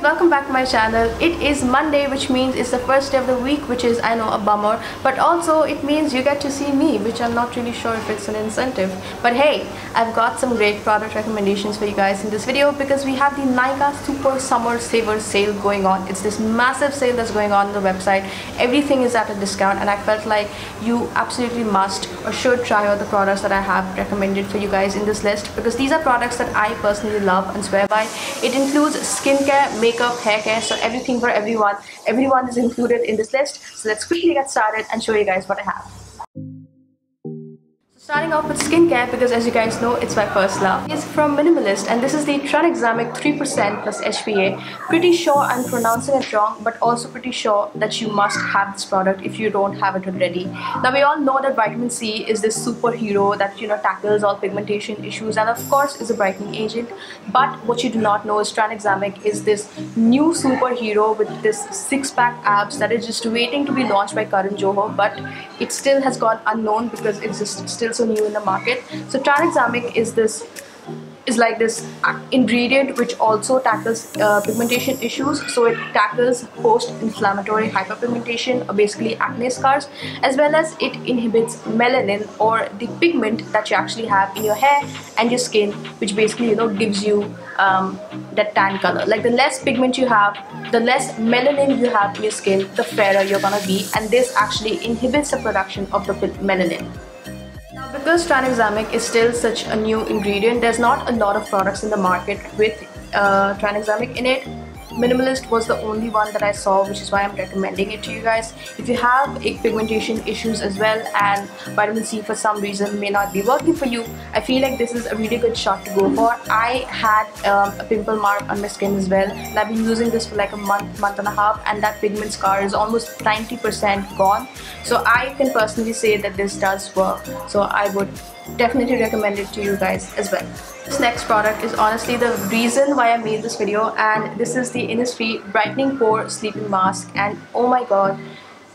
welcome back to my channel. It is monday which means it's the first day of the week which is i know a bummer. But also it means you get to see me which i'm not really sure if it's an incentive. But hey i've got some great product recommendations for you guys in this video because we have the Nykaa super summer saver sale going on. It's this massive sale that's going on on the website. Everything is at a discount and i felt like you absolutely must or should try all the products that i have recommended for you guys in this list because these are products that i personally love and swear by. It includes skincare makeup hair care, so everything for everyone. Everyone is included in this list. So let's quickly get started and show you guys what I have. Starting off with skincare because as you guys know it's my first love. It's from Minimalist and this is the Tranexamic 3% plus HPA. Pretty sure I'm pronouncing it wrong but also pretty sure that you must have this product if you don't have it already. Now we all know that vitamin C is this superhero that you know tackles all pigmentation issues and of course is a brightening agent but what you do not know is Tranexamic is this new superhero with this six-pack abs that is just waiting to be launched by Karan Johar but it still has gone unknown because it's just still so new in the market. So tranexamic is this is like this ingredient which also tackles uh, pigmentation issues. So it tackles post-inflammatory hyperpigmentation or basically acne scars as well as it inhibits melanin or the pigment that you actually have in your hair and your skin which basically you know gives you um, that tan color. Like the less pigment you have the less melanin you have in your skin the fairer you're gonna be. And this actually inhibits the production of the melanin because tranexamic is still such a new ingredient, there's not a lot of products in the market with uh, tranexamic in it Minimalist was the only one that I saw which is why I'm recommending it to you guys. If you have egg pigmentation issues as well and vitamin C for some reason may not be working for you, I feel like this is a really good shot to go for. I had um, a pimple mark on my skin as well and I've been using this for like a month, month and a half and that pigment scar is almost 90% gone. So I can personally say that this does work. So I would definitely recommend it to you guys as well. This next product is honestly the reason why I made this video and this is the Innisfree Brightening Pore Sleeping Mask and oh my god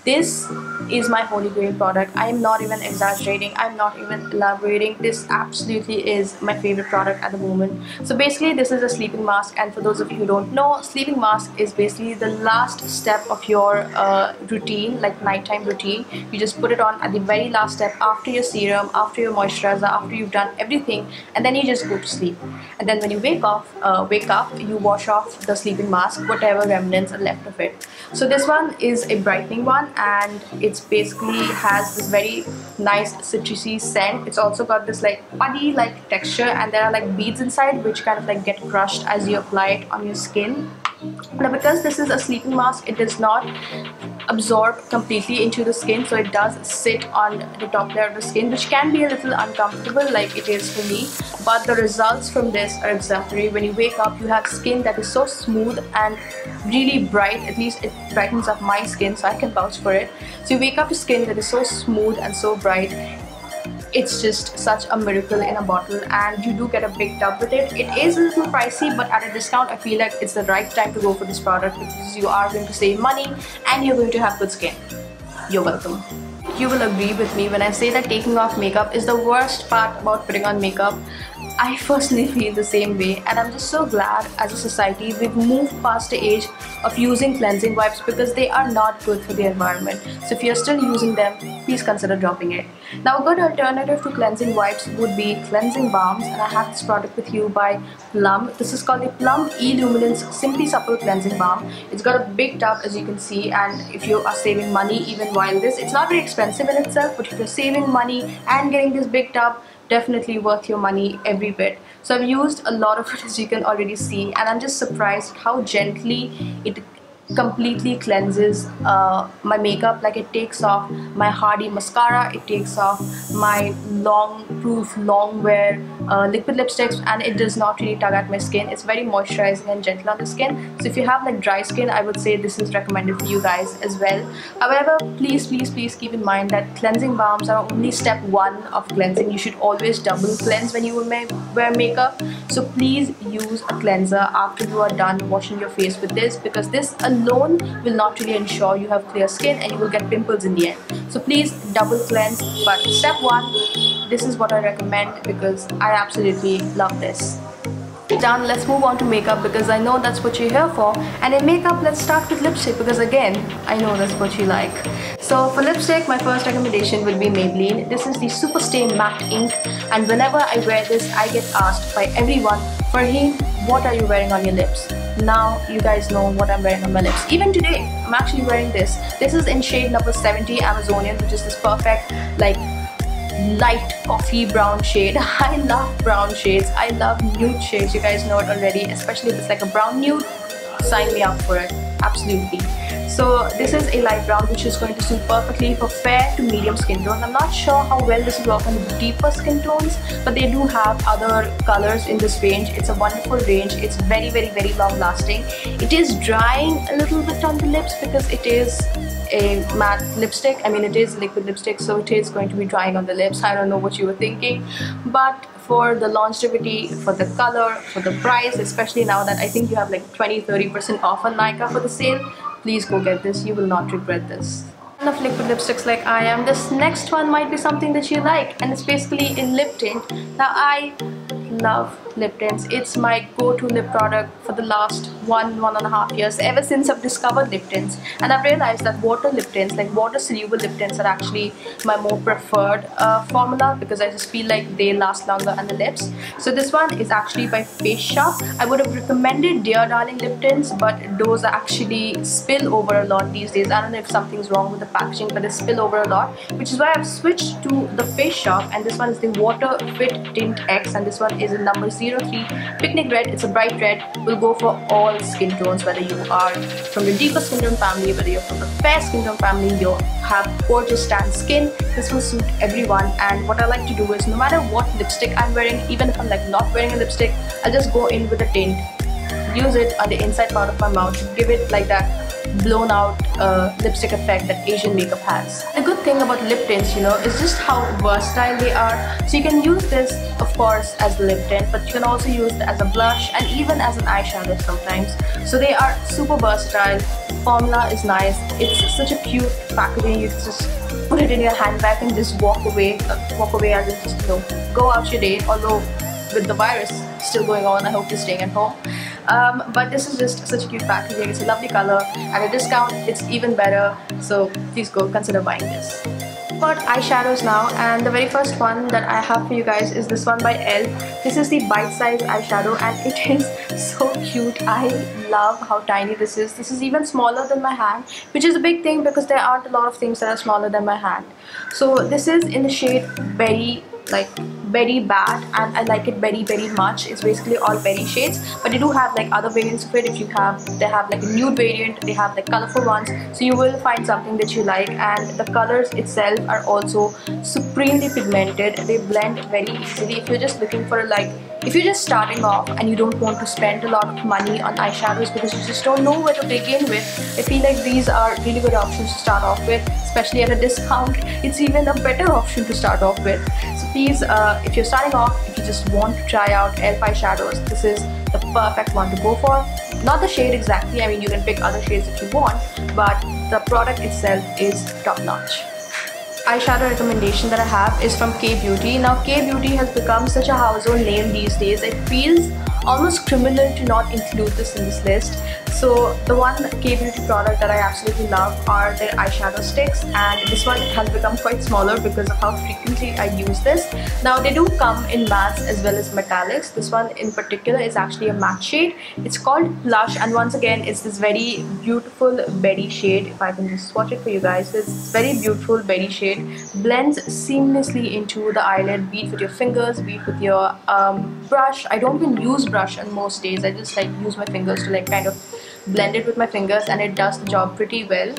this is my holy grail product. I am not even exaggerating. I'm not even elaborating. This absolutely is my favorite product at the moment. So basically this is a sleeping mask. And for those of you who don't know sleeping mask is basically the last step of your uh, routine like nighttime routine. You just put it on at the very last step after your serum after your moisturizer after you've done everything and then you just go to sleep. And then when you wake up uh, wake up you wash off the sleeping mask whatever remnants are left of it. So this one is a brightening one and it's basically has this very nice citrusy scent. It's also got this like putty like texture and there are like beads inside which kind of like get crushed as you apply it on your skin now because this is a sleeping mask it does not absorb completely into the skin so it does sit on the top layer of the skin which can be a little uncomfortable like it is for me. But the results from this are exemplary. When you wake up you have skin that is so smooth and really bright. At least it brightens up my skin so I can vouch for it. So you wake up to skin that is so smooth and so bright it's just such a miracle in a bottle and you do get a big tub with it. It is a little pricey but at a discount i feel like it's the right time to go for this product because you are going to save money and you're going to have good skin. You're welcome. You will agree with me when I say that taking off makeup is the worst part about putting on makeup I personally feel the same way and I'm just so glad as a society we've moved past the age of using cleansing wipes because they are not good for the environment. So if you're still using them, please consider dropping it. Now a good alternative to cleansing wipes would be cleansing balms and I have this product with you by Plum. This is called the Plum E-Luminence Simply Supple Cleansing Balm. It's got a big tub as you can see and if you are saving money even while this, it's not very expensive in itself but if you're saving money and getting this big tub, definitely worth your money every bit. So I've used a lot of it as you can already see and I'm just surprised how gently it completely cleanses uh, my makeup. Like it takes off my hardy mascara it takes off my long proof long wear uh, liquid lipsticks and it does not really tug at my skin it's very moisturizing and gentle on the skin so if you have like dry skin I would say this is recommended for you guys as well however please please please keep in mind that cleansing balms are only step one of cleansing you should always double cleanse when you wear makeup so please use a cleanser after you are done washing your face with this because this alone will not really ensure you have clear skin and you will get pimples in the end. So please double cleanse. But step one, this is what I recommend because I absolutely love this. Done, let's move on to makeup because I know that's what you're here for. And in makeup, let's start with lipstick because again, I know that's what you like. So for lipstick, my first recommendation will be Maybelline. This is the Super Stay Matte Ink and whenever I wear this, I get asked by everyone, Farheen, what are you wearing on your lips? Now you guys know what I'm wearing on my lips. Even today, I'm actually wearing this. This is in shade number 70 Amazonian, which is this perfect like light coffee brown shade. I love brown shades. I love nude shades. You guys know it already especially if it's like a brown nude sign me up for it. Absolutely so this is a light brown which is going to suit perfectly for fair to medium skin tones. I'm not sure how well this will work on deeper skin tones but they do have other colors in this range. It's a wonderful range. It's very very very long lasting. It is drying a little bit on the lips because it is a matte lipstick. I mean it is liquid lipstick so it is going to be drying on the lips. I don't know what you were thinking but for the longevity, for the color, for the price, especially now that I think you have like 20-30% off on Nykaa for the sale, please go get this. You will not regret this. Of liquid lipsticks like I am, this next one might be something that you like and it's basically in lip tint. Now I love lip tints. It's my go-to lip product for the last one, one and a half years ever since I've discovered lip tints and I've realized that water lip tints, like water soluble lip tints are actually my more preferred uh, formula because I just feel like they last longer on the lips. So this one is actually by Face Shop. I would have recommended Dear Darling lip tints but those actually spill over a lot these days. I don't know if something's wrong with the packaging but they spill over a lot which is why I've switched to the Face Shop and this one is the Water Fit Tint X and this one is in number 03 Picnic Red. It's a bright red. Will go for all skin tones whether you are from the deeper skin tone family, whether you're from the fair skin tone family, you have gorgeous tan skin. This will suit everyone. And what I like to do is no matter what lipstick I'm wearing, even if I'm like not wearing a lipstick, I'll just go in with a tint. Use it on the inside part of my mouth. Give it like that blown out uh, lipstick effect that Asian makeup has. The good thing about lip tints, you know, is just how versatile they are. So you can use this, of course, as a lip tint, but you can also use it as a blush and even as an eyeshadow sometimes. So they are super versatile. Formula is nice. It's such a cute packaging. You just put it in your handbag and just walk away. Uh, walk away as in just, you know, go out your day. Although with the virus still going on, I hope you're staying at home. Um, but this is just such a cute packaging. It's a lovely color. At a discount, it's even better. So please go consider buying this. Got eyeshadows now and the very first one that I have for you guys is this one by e.l.f. This is the bite-sized eyeshadow and it is so cute. I love how tiny this is. This is even smaller than my hand which is a big thing because there aren't a lot of things that are smaller than my hand. So this is in the shade Berry like very bad and I like it very very much. It's basically all berry shades but they do have like other variants of it. If you have they have like a nude variant they have like colorful ones. So you will find something that you like and the colors itself are also supremely pigmented. They blend very easily. If you're just looking for a like if you're just starting off and you don't want to spend a lot of money on eyeshadows because you just don't know where to begin with I feel like these are really good options to start off with especially at a discount. It's even a better option to start off with. So please uh, if you're starting off if you just want to try out e.l.f. shadows, this is the perfect one to go for not the shade exactly I mean you can pick other shades if you want but the product itself is top notch eyeshadow recommendation that I have is from Kay Beauty. Now Kay Beauty has become such a household name these days. It feels almost criminal to not include this in this list. So the one Kay Beauty product that I absolutely love are their eyeshadow sticks and this one has become quite smaller because of how frequently I use this. Now they do come in mattes as well as metallics. This one in particular is actually a matte shade. It's called Plush and once again it's this very beautiful berry shade. If I can just swatch it for you guys. This very beautiful berry shade blends seamlessly into the eyelid be it with your fingers, be it with your um, brush. I don't even use brush on most days. I just like use my fingers to like kind of blend it with my fingers and it does the job pretty well.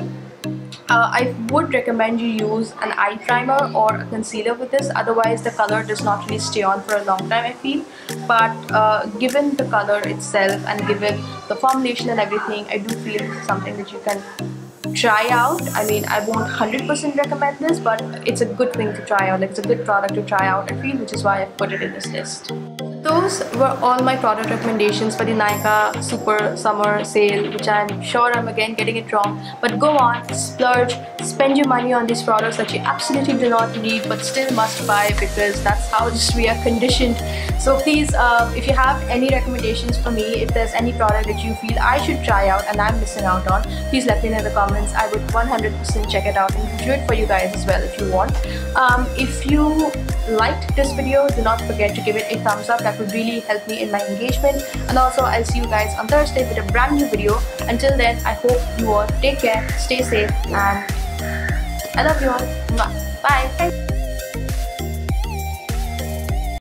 Uh, I would recommend you use an eye primer or a concealer with this. Otherwise the color does not really stay on for a long time I feel. But uh, given the color itself and given the formulation and everything I do feel is something that you can try out. I mean I won't 100% recommend this but it's a good thing to try out. Like it's a good product to try out I feel which is why I put it in this list those were all my product recommendations for the Nykaa Super Summer Sale, which I'm sure I'm again getting it wrong. But go on, splurge, spend your money on these products that you absolutely do not need but still must buy because that's how just we are conditioned. So please, um, if you have any recommendations for me, if there's any product that you feel I should try out and I'm missing out on, please let me know in the comments. I would 100% check it out and review it for you guys as well if you want. Um, if you liked this video, do not forget to give it a thumbs up. That would really help me in my engagement. And also, I'll see you guys on Thursday with a brand new video. Until then, I hope you all take care, stay safe, and I love you all. Bye.